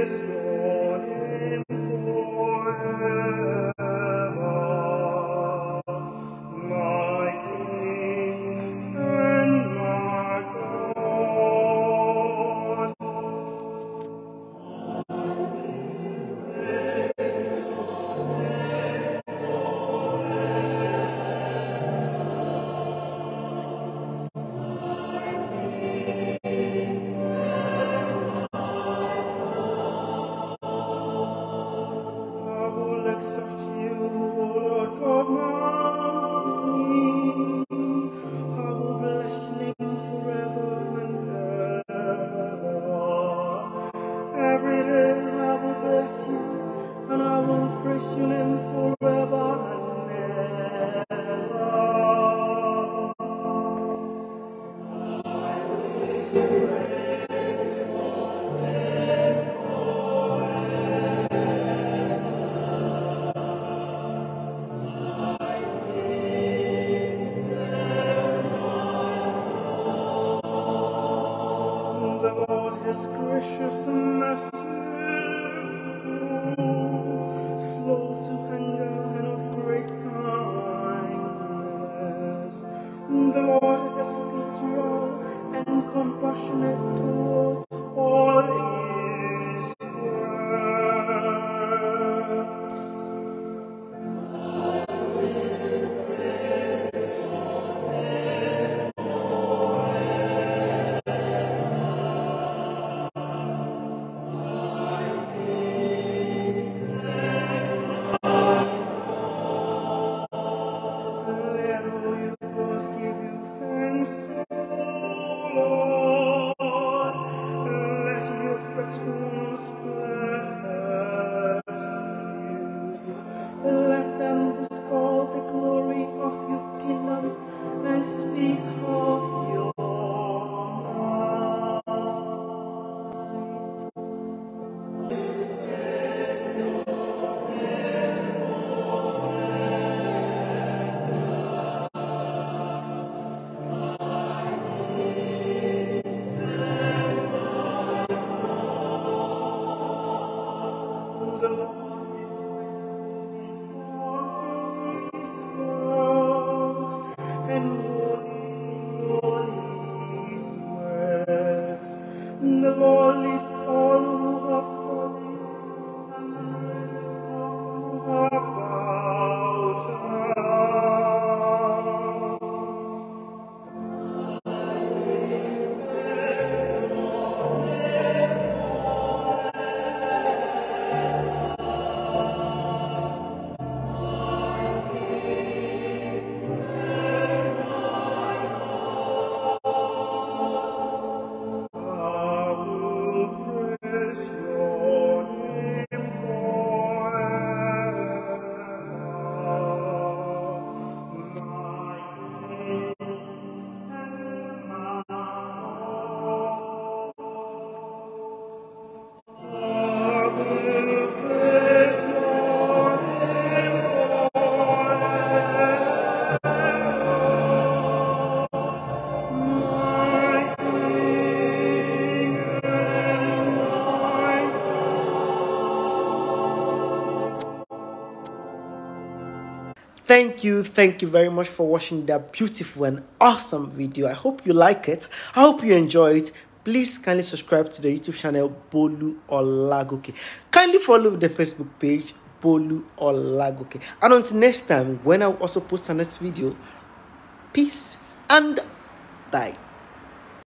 Christmas. thank you would command me. I will bless you forever and ever. Every day I will bless you, and I will bless you in forever and ever. I will. Is gracious and merciful, slow to anger and of great kindness. The Lord is good and compassionate toward your The Lord lifts all Thank you, thank you very much for watching that beautiful and awesome video. I hope you like it. I hope you enjoy it. Please kindly subscribe to the YouTube channel Bolu Olagoke. Kindly follow the Facebook page Bolu Olagoke. And until next time, when I also post a next video, peace and bye.